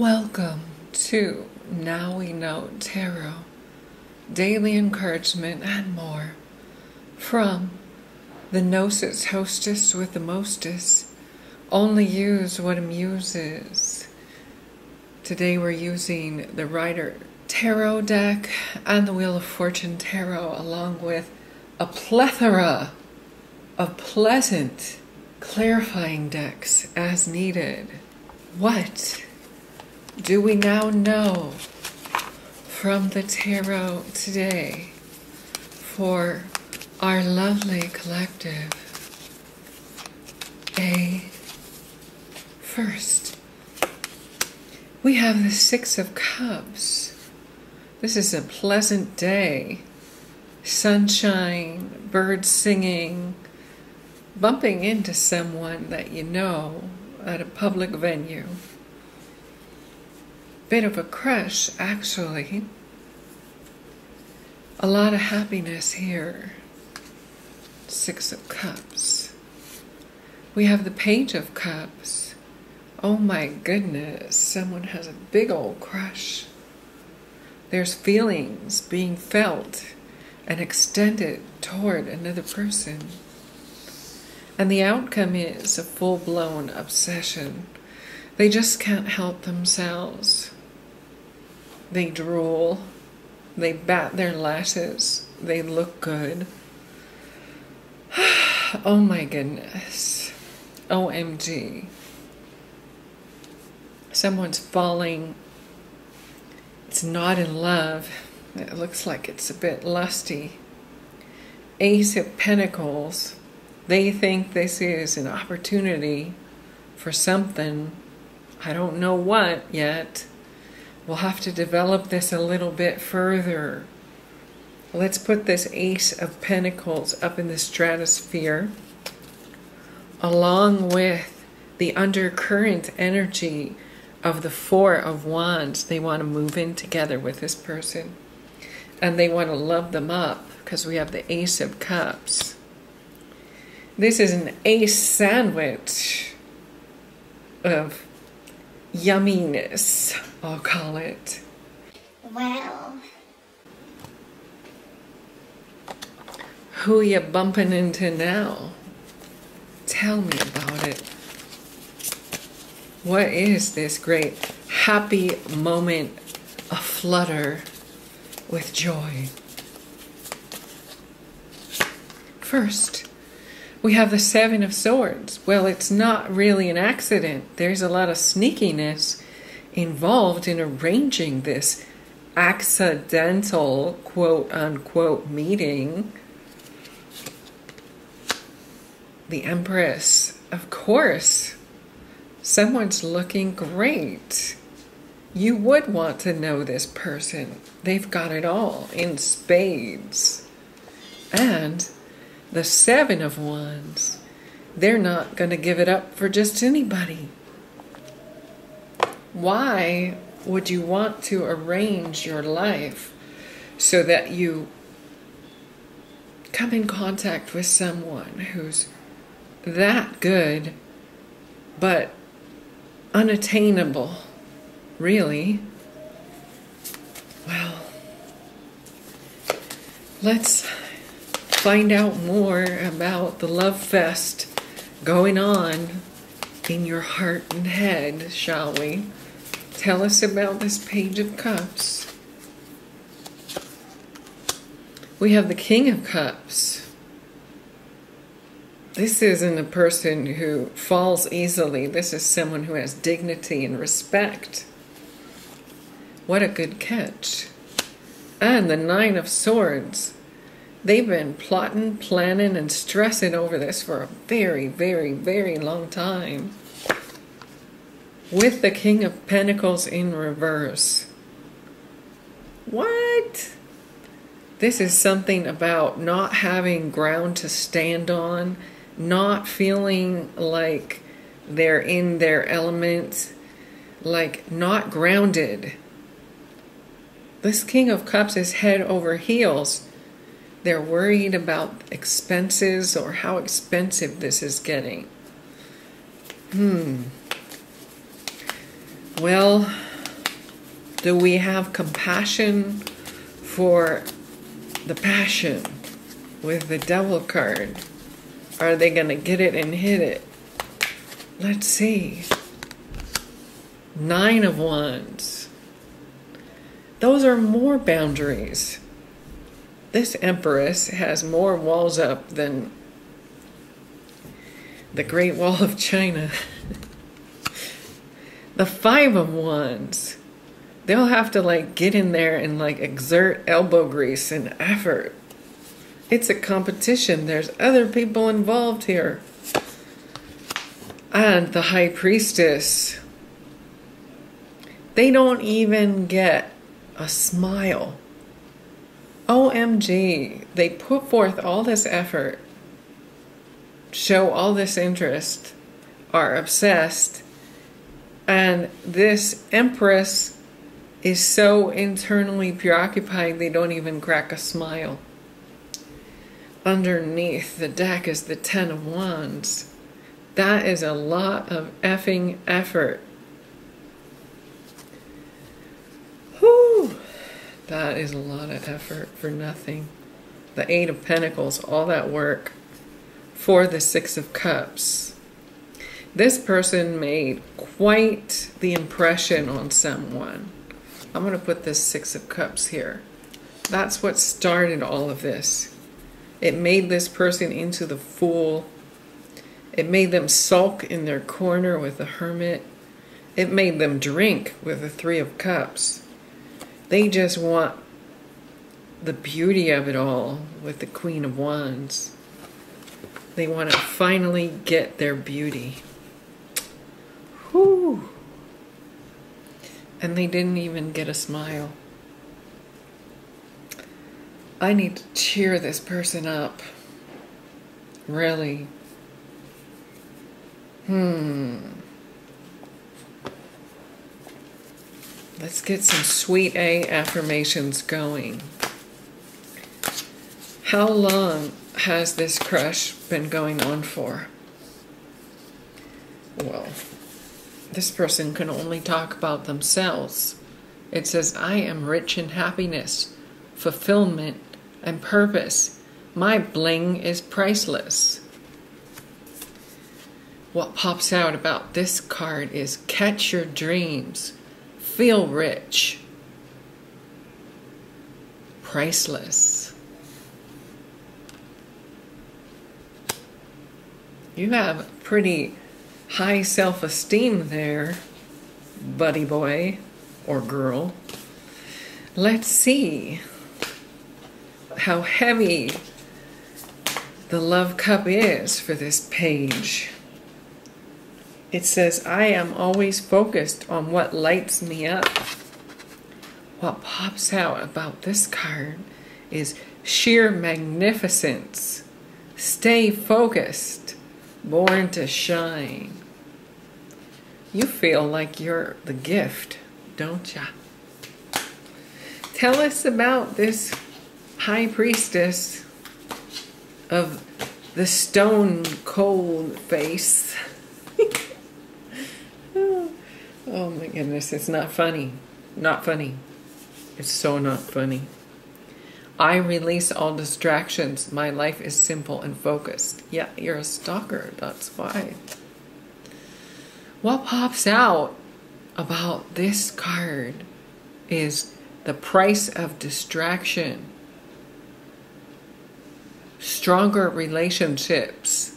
Welcome to Now We Know Tarot, daily encouragement and more from the Gnosis hostess with the mostest. Only use what amuses. Today we're using the Rider Tarot deck and the Wheel of Fortune Tarot, along with a plethora of pleasant, clarifying decks as needed. What do we now know from the tarot today for our lovely collective? A first, we have the Six of Cups. This is a pleasant day. Sunshine, birds singing, bumping into someone that you know at a public venue bit of a crush, actually. A lot of happiness here. Six of Cups. We have the Page of Cups. Oh my goodness, someone has a big old crush. There's feelings being felt and extended toward another person. And the outcome is a full blown obsession. They just can't help themselves. They drool. They bat their lashes. They look good. oh my goodness. OMG. Someone's falling. It's not in love. It looks like it's a bit lusty. Ace of Pentacles. They think this is an opportunity for something. I don't know what yet. We'll have to develop this a little bit further. Let's put this Ace of Pentacles up in the stratosphere along with the undercurrent energy of the Four of Wands. They want to move in together with this person and they want to love them up because we have the Ace of Cups. This is an ace sandwich of yumminess, I'll call it. Well. Who you bumping into now? Tell me about it. What is this great happy moment aflutter with joy? First, we have the Seven of Swords. Well, it's not really an accident. There's a lot of sneakiness involved in arranging this accidental quote unquote meeting. The Empress, of course. Someone's looking great. You would want to know this person. They've got it all in spades. And the Seven of Wands, they're not going to give it up for just anybody. Why would you want to arrange your life so that you come in contact with someone who's that good but unattainable? Really? Well, let's find out more about the love fest going on in your heart and head, shall we? Tell us about this Page of Cups. We have the King of Cups. This isn't a person who falls easily. This is someone who has dignity and respect. What a good catch. And the Nine of Swords. They've been plotting, planning, and stressing over this for a very, very, very long time. With the King of Pentacles in reverse. What? This is something about not having ground to stand on, not feeling like they're in their element, like not grounded. This King of Cups is head over heels they're worried about expenses or how expensive this is getting. Hmm. Well, Do we have compassion for the passion with the devil card? Are they going to get it and hit it? Let's see. Nine of Wands. Those are more boundaries. This Empress has more walls up than the Great Wall of China. the Five of Wands. They'll have to like get in there and like exert elbow grease and effort. It's a competition. There's other people involved here. And the High Priestess. They don't even get a smile. OMG, they put forth all this effort, show all this interest, are obsessed, and this Empress is so internally preoccupied they don't even crack a smile. Underneath the deck is the Ten of Wands. That is a lot of effing effort. Whew. That is a lot of effort for nothing. The Eight of Pentacles, all that work for the Six of Cups. This person made quite the impression on someone. I'm going to put this Six of Cups here. That's what started all of this. It made this person into the fool. It made them sulk in their corner with the hermit. It made them drink with the Three of Cups. They just want the beauty of it all with the Queen of Wands. They want to finally get their beauty. Whew. And they didn't even get a smile. I need to cheer this person up. Really. Hmm. Let's get some sweet A affirmations going. How long has this crush been going on for? Well, this person can only talk about themselves. It says, I am rich in happiness, fulfillment, and purpose. My bling is priceless. What pops out about this card is catch your dreams, feel rich, priceless. You have pretty high self esteem there, buddy boy or girl. Let's see how heavy the love cup is for this page. It says, I am always focused on what lights me up. What pops out about this card is sheer magnificence. Stay focused, born to shine. You feel like you're the gift, don't ya? Tell us about this high priestess of the stone cold face. oh Oh my goodness, it's not funny. Not funny. It's so not funny. I release all distractions. My life is simple and focused. Yeah, you're a stalker. That's why. What pops out about this card is the price of distraction stronger relationships,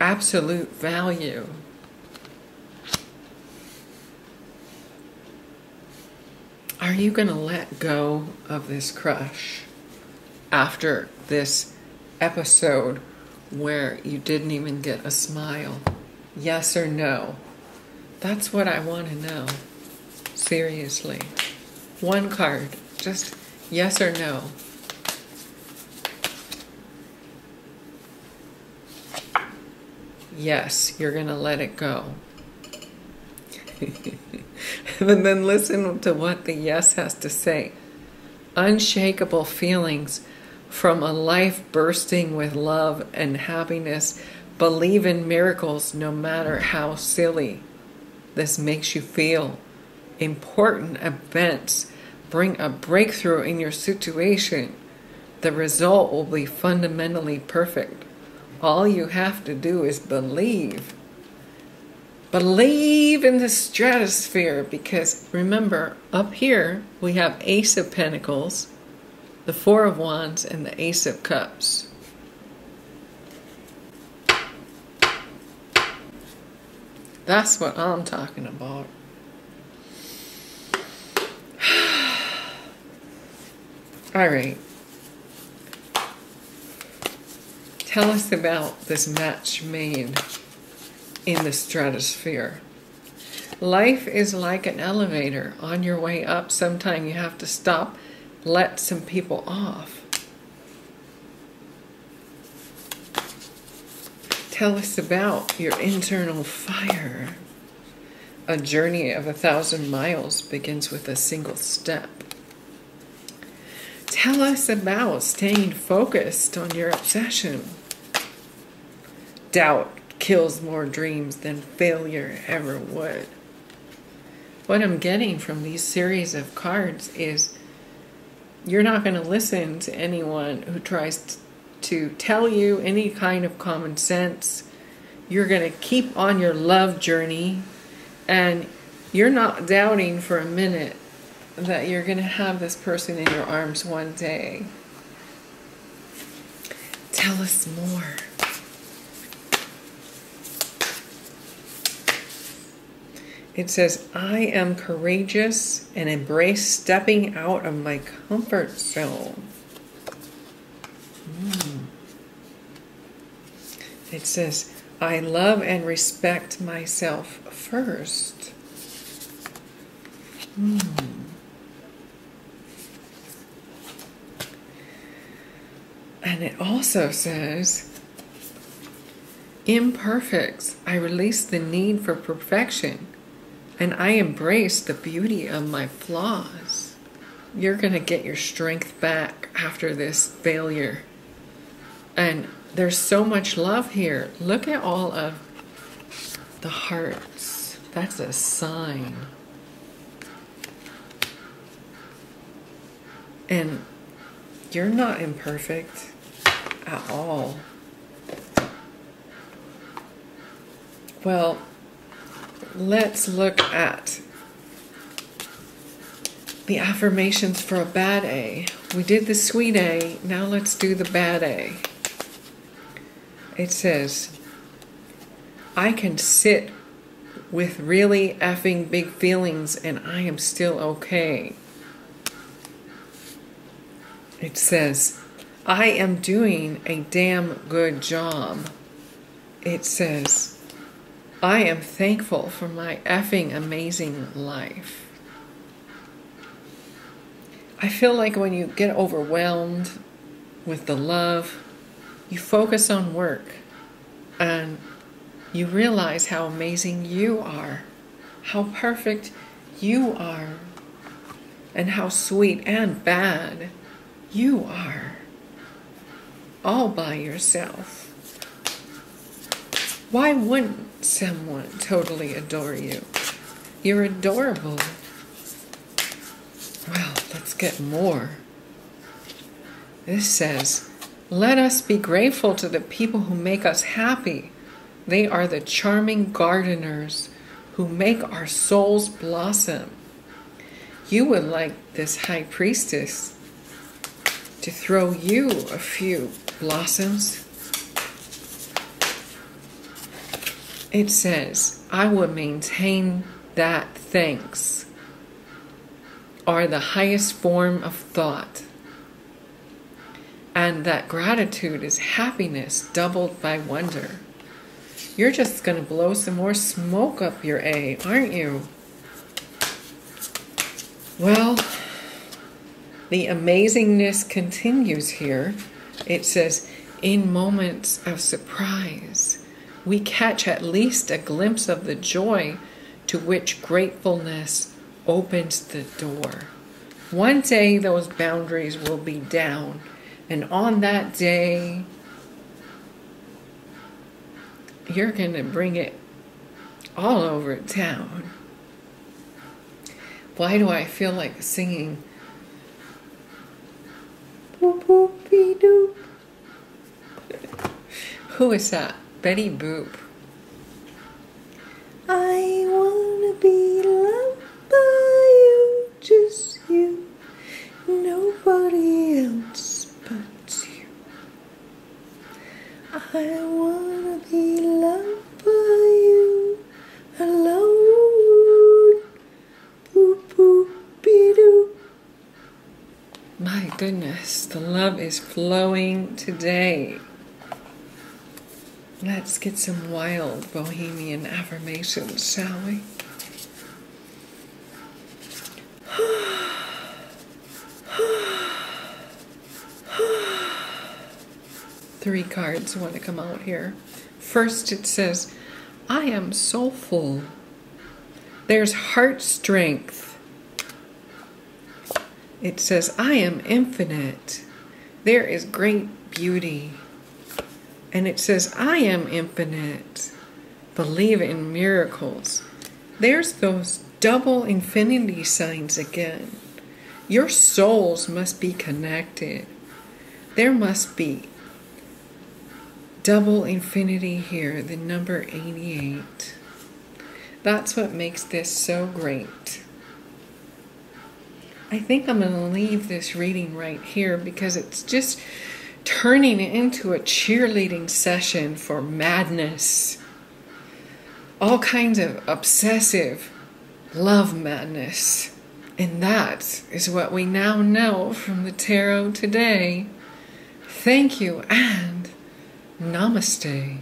absolute value. Are you going to let go of this crush after this episode where you didn't even get a smile? Yes or no? That's what I want to know. Seriously. One card. Just yes or no. Yes, you're going to let it go. but then listen to what the yes has to say. Unshakable feelings from a life bursting with love and happiness. Believe in miracles no matter how silly this makes you feel. important events bring a breakthrough in your situation, the result will be fundamentally perfect. All you have to do is believe. Believe in the stratosphere because remember, up here we have Ace of Pentacles, the Four of Wands, and the Ace of Cups. That's what I'm talking about. All right. Tell us about this match made in the stratosphere. Life is like an elevator. On your way up, sometime you have to stop, let some people off. Tell us about your internal fire. A journey of a thousand miles begins with a single step. Tell us about staying focused on your obsession. Doubt kills more dreams than failure ever would. What I'm getting from these series of cards is you're not going to listen to anyone who tries to tell you any kind of common sense. You're going to keep on your love journey and you're not doubting for a minute that you're going to have this person in your arms one day. Tell us more. It says, I am courageous and embrace stepping out of my comfort zone. Mm. It says, I love and respect myself first. Mm. And it also says, imperfects, I release the need for perfection and I embrace the beauty of my flaws. You're going to get your strength back after this failure. And there's so much love here. Look at all of the hearts. That's a sign. And you're not imperfect at all. Well, let's look at the affirmations for a bad A. We did the sweet A, now let's do the bad A. It says, I can sit with really effing big feelings and I am still okay. It says, I am doing a damn good job. It says, I am thankful for my effing amazing life. I feel like when you get overwhelmed with the love, you focus on work and you realize how amazing you are, how perfect you are, and how sweet and bad you are all by yourself. Why wouldn't someone totally adore you? You're adorable. Well, let's get more. This says, Let us be grateful to the people who make us happy. They are the charming gardeners who make our souls blossom. You would like this high priestess to throw you a few blossoms. It says, I will maintain that thanks are the highest form of thought, and that gratitude is happiness doubled by wonder. You're just going to blow some more smoke up your A, aren't you? Well, the amazingness continues here. It says, in moments of surprise, we catch at least a glimpse of the joy to which gratefulness opens the door. One day those boundaries will be down, and on that day, you're going to bring it all over town. Why do I feel like singing? Boop boop. Who is that? Betty Boop. I wanna be loved by you, just you, nobody else but you. I wanna be loved by you alone. Boop boop be doop. My goodness, the love is flowing today. Let's get some wild bohemian affirmations, shall we? Three cards want to come out here. First, it says, I am soulful. There's heart strength. It says, I am infinite. There is great beauty. And it says, I am infinite. Believe in miracles. There's those double infinity signs again. Your souls must be connected. There must be double infinity here, the number 88. That's what makes this so great. I think I'm going to leave this reading right here because it's just turning into a cheerleading session for madness. All kinds of obsessive love madness. And that is what we now know from the tarot today. Thank you and namaste.